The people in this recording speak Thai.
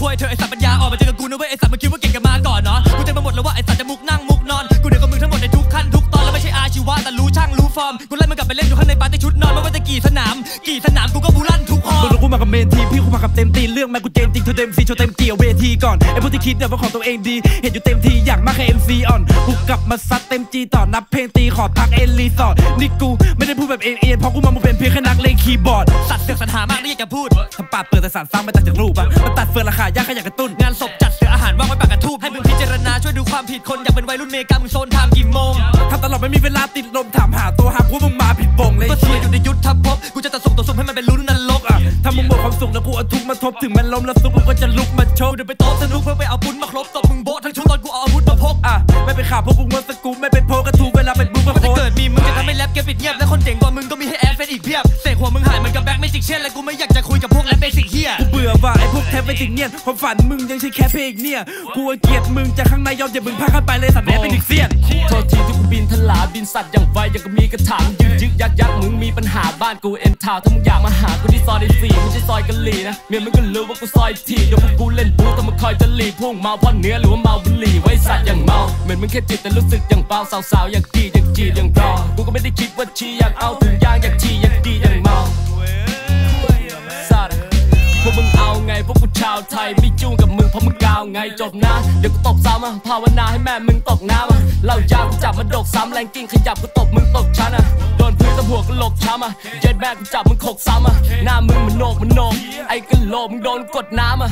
ว้ยเธอไอสัตว์ปัญญาอ่อนมาเจอกับกูนะเว้ยไอสัตว์มันคิดว่าเก่งกันมาก่อนเนาะกูเจอมาหมดแล้วว่าไอสัตว์จะมุกนั่งมุกนอนกูเดียวกับมึงทั้งหมดในทุกขั้นทุกตอนแล้วไม่ใช่อาชีวะแต่รู้ช่างรู้ฟอร์มกูไล่มึงกลับไปเล่นอยู่ข้างในปาร์ตี้ชุดนอนไม่ว่าจะกี่สนามกี่สนามกูก็บูลั่นทุกฮอ มึงรู้กูมากับเมนทีมพี่กูมากับเต็มตีเรื่องแม่กูเจนจริงเธอเต็มซีโชว์เต็มเกี่ยวเวทีก่อนไอ้พวกที่คิดเนี่ยว่าของตัวเองดี เห็นอยู่เต็มทีอยากมากแค่เอ็มซีอ่อนกูกลับมาซัดเต็มจีต่อนับเพลงตีขอพักเอ็นรีสอร์ทนี่กูไม่ได้พูดแบบเอ็นเอ็นเพราะกูมามึงเป็นเพียงแค่นักเลงคีย์บอร์ดสัตว์เสือกสรรหามากนี่อยากจะพูดทำปากเปลือกแต่สารฟังมาตัดจากรูปอะมันตัดเฟืองราคายากขยากระตุ้นงานศพจัดเสืออาหารว่างไว้ปากกระทูบให้มึงพิจารณาช่วยดูความผิดคนอยากเป็นวัยรุ่นเมกามึงโซนไทม์กี่โมงทำตลอดไม่มีเวลาติดลมถามหาตัวหากว่ามึงมาผิดวงเลยก็เสียอยู่ในยุทธภพ ทุกข์มาทบถึงมันล้มแล้วซุกกูก็จะลุกมาโชกูว์เดินไปโต๊ะสนุกเพื่อไปเอาปุ้นมาครบตบมึงโบ๊ะทั้งชุดตอนกูเอาอาวุธมาพกอะไม่เป็นข่าวพวกกูมันสกู๊ปไม่เป็นโพกระทูเวลาเป็นบุ๊กมามันโพจะสเกิดมีมึงจะทำให้แรปเกมปิดเงียบและคนเจ๋งกว่ามึงก็มีให้แอดเฟซอีกเพียบเสกหัวมึงหายเหมือนกับแบ็คเมจิกเช่นและกูไม่อยากจะคุยกับพวกแรปเบสิกเฮียกูเบื่อว่ะไอ้พวกแทบเป็นสิ่งเนี่ยความฝันมึงยังใช่แค่เพลงเนี่ยกูเกลียดมึงจากข้างในยอมอย่ามึงพากันไปเลยสัตว์แม่เป็นอีกเสี้ยนโทษทีที่กูบินทลาบินสัตว์อย่างไวอย่างก็มีกระถาง ยักยักมึงมีปัญหาบ้านกูเอ็นทาวถ้ามึงอยากมาหากูที่ซอยในสี่ไม่ใช่ซอยกะหรี่นะเมียมึงก็รู้ว่ากูซอยทีเดี๋ยวพวกกูเล่นบูต้องมาคอยจะหลีพุ่งเมาเพราะเนื้อหรือว่าเมาบุหรี่ไว้สัตว์อย่างเมาเหมือนมึงแค่จิตแต่รู้สึกอย่างเบาสาวๆอยากดีอยากจีอย่างรอกูก็ไม่ได้คิดว่าชีอยากเอาถุงยางอยากทีอยากดีอยาก วกมึงเอาไงพวกกูชาวไทยไม่จุ้งกับมึงเพราะมึงกาวไงจบนะ เดี๋ยวกูตบซ้ำอะภาวนาให้แม่มึงตกน้ำอะเหล่ายากูจับมาดกซ้ำแรงกิ้งขยับกูตบมึงตกชั้นอะโดนพื้นตะหัวกูหลบช้ำอะเย็ดแม่กูจับมึงขกซ้ำอะหน้ามึงมันโนกมันโนกไอ้กะโหลกมึงโดนกดน้ำอะ